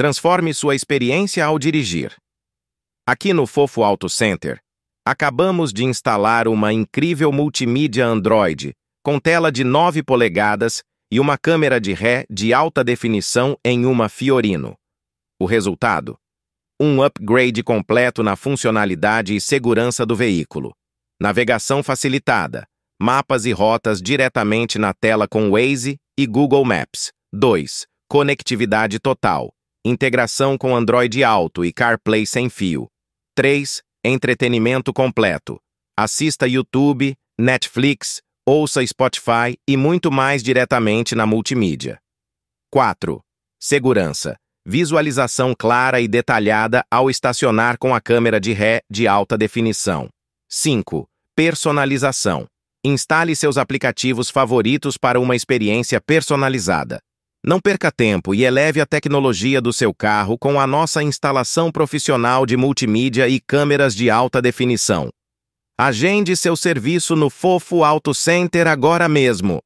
Transforme sua experiência ao dirigir. Aqui no Fofo Auto Center, acabamos de instalar uma incrível multimídia Android com tela de 9 polegadas e uma câmera de ré de alta definição em uma Fiorino. O resultado? Um upgrade completo na funcionalidade e segurança do veículo. Navegação facilitada, mapas e rotas diretamente na tela com Waze e Google Maps. 2. Conectividade total integração com Android Auto e CarPlay sem fio. 3. Entretenimento completo. Assista YouTube, Netflix, ouça Spotify e muito mais diretamente na multimídia. 4. Segurança. Visualização clara e detalhada ao estacionar com a câmera de ré de alta definição. 5. Personalização. Instale seus aplicativos favoritos para uma experiência personalizada. Não perca tempo e eleve a tecnologia do seu carro com a nossa instalação profissional de multimídia e câmeras de alta definição. Agende seu serviço no Fofo Auto Center agora mesmo.